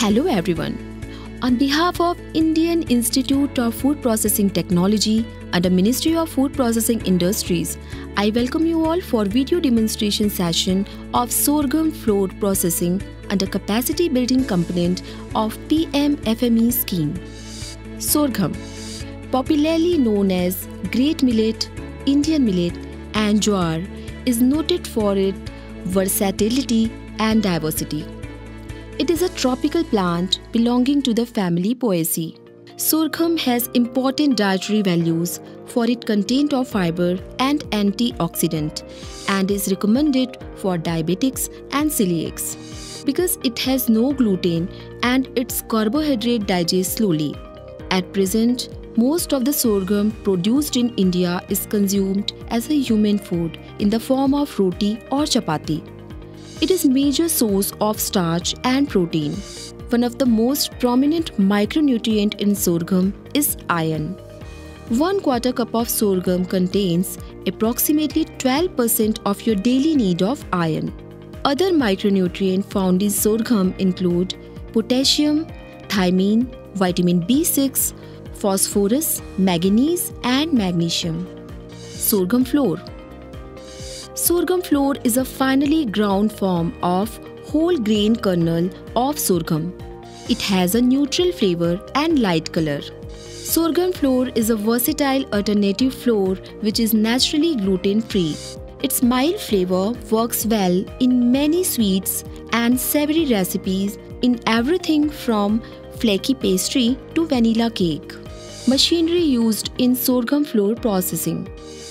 Hello everyone. On behalf of Indian Institute of Food Processing Technology under Ministry of Food Processing Industries, I welcome you all for video demonstration session of sorghum flour processing under capacity building component of PMFME scheme. Sorghum, popularly known as great millet, Indian millet and jowar, is noted for its versatility and diversity. It is a tropical plant belonging to the family Poaceae. Sorghum has important dietary values for its content of fiber and antioxidant and is recommended for diabetics and celiacs because it has no gluten and its carbohydrate digests slowly. At present, most of the sorghum produced in India is consumed as a human food in the form of roti or chapati. It is major source of starch and protein. One of the most prominent micronutrient in sorghum is iron. 1 quarter cup of sorghum contains approximately 12% of your daily need of iron. Other micronutrients found in sorghum include potassium, thiamine, vitamin B6, phosphorus, manganese and magnesium. Sorghum flour Sorghum flour is a finely ground form of whole grain kernel of sorghum. It has a neutral flavor and light color. Sorghum flour is a versatile alternative flour which is naturally gluten free. Its mild flavor works well in many sweets and savory recipes in everything from flaky pastry to vanilla cake. Machinery used in sorghum flour processing.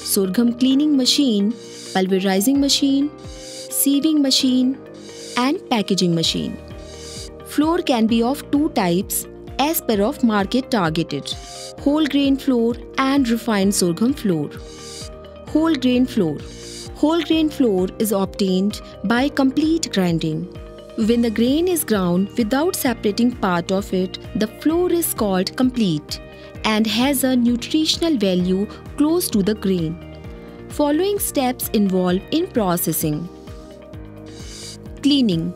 Sorghum cleaning machine pulverizing machine, sieving machine, and packaging machine. Flour can be of two types as per of market targeted whole grain flour and refined sorghum flour. Whole grain flour. Whole grain flour is obtained by complete grinding. When the grain is ground without separating part of it, the flour is called complete and has a nutritional value close to the grain. Following steps involved in processing. Cleaning.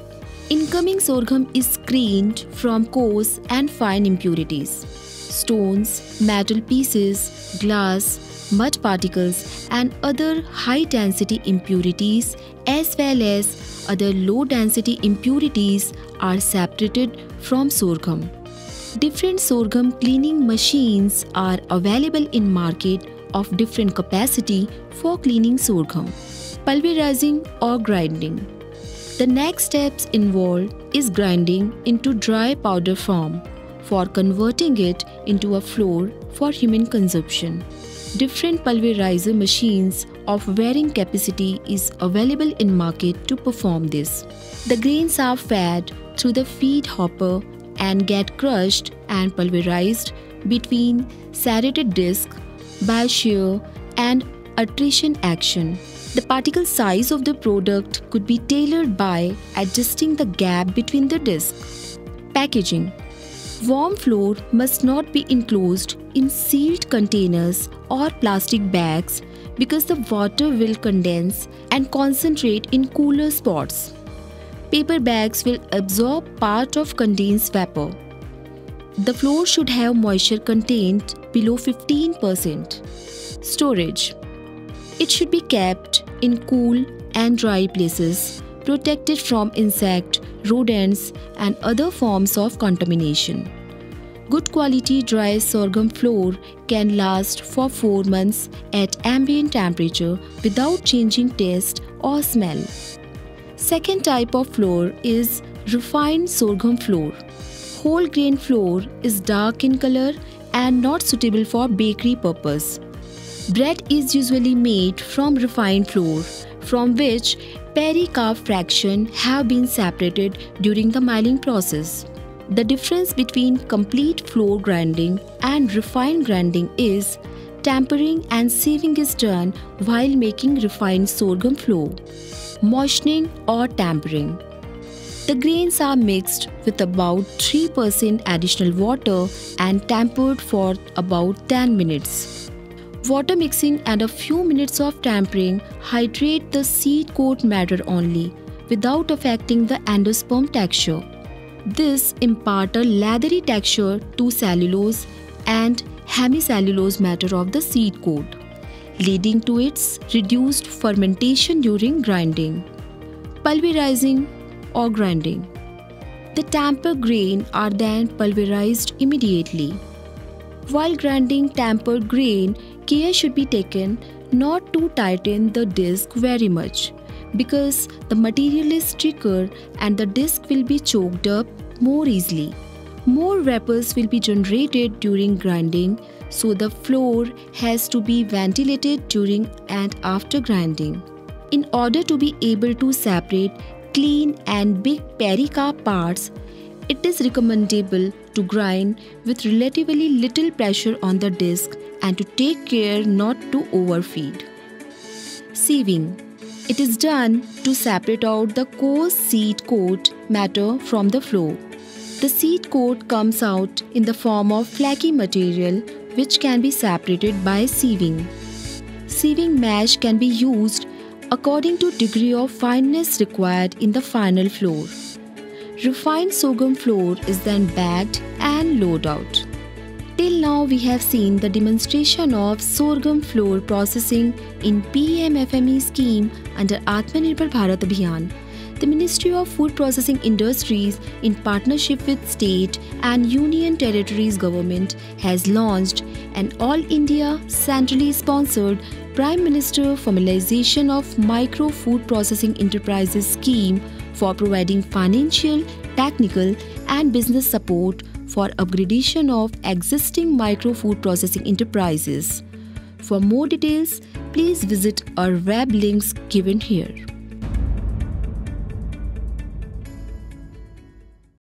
Incoming sorghum is screened from coarse and fine impurities. Stones, metal pieces, glass, mud particles and other high density impurities as well as other low density impurities are separated from sorghum. Different sorghum cleaning machines are available in market of different capacity for cleaning sorghum, pulverizing or grinding. The next steps involved is grinding into dry powder form for converting it into a flour for human consumption. Different pulverizer machines of varying capacity is available in market to perform this. The grains are fed through the feed hopper and get crushed and pulverized between serrated disc by shear and attrition action. The particle size of the product could be tailored by adjusting the gap between the discs. Packaging Warm flour must not be enclosed in sealed containers or plastic bags because the water will condense and concentrate in cooler spots. Paper bags will absorb part of condensed vapor. The flour should have moisture content below 15%. Storage It should be kept in cool and dry places, protected from insect, rodents, and other forms of contamination. Good quality dry sorghum flour can last for 4 months at ambient temperature without changing taste or smell. Second type of flour is refined sorghum flour. Whole grain flour is dark in color and not suitable for bakery purpose. Bread is usually made from refined flour from which pericarp fraction have been separated during the milling process. The difference between complete flour grinding and refined grinding is tempering and sieving is done while making refined sorghum flour. Moistening or tempering. The grains are mixed with about 3% additional water and tempered for about 10 minutes. Water mixing and a few minutes of tempering hydrate the seed coat matter only without affecting the endosperm texture. This impart a leathery texture to cellulose and hemicellulose matter of the seed coat, leading to its reduced fermentation during grinding. Pulverizing or grinding. The temper grain are then pulverized immediately. While grinding tempered grain, care should be taken not to tighten the disc very much because the material is thicker and the disc will be choked up more easily. More vapors will be generated during grinding, so the floor has to be ventilated during and after grinding. In order to be able to separate clean and big pericarp parts, it is recommendable to grind with relatively little pressure on the disc and to take care not to overfeed. Sieving It is done to separate out the coarse seed coat matter from the flour. The seed coat comes out in the form of flaky material which can be separated by sieving. Sieving mash can be used according to degree of fineness required in the final flour. Refined sorghum flour is then bagged and loaded out. Till now we have seen the demonstration of sorghum flour processing in PMFME scheme under Atmanirbhar Bharat Abhiyan. The Ministry of Food Processing Industries in partnership with state and union territories government has launched an all India centrally sponsored Prime Minister Formalization of Micro Food Processing Enterprises scheme for providing financial, technical, and business support for upgradation of existing micro food processing enterprises. For more details, please visit our web links given here.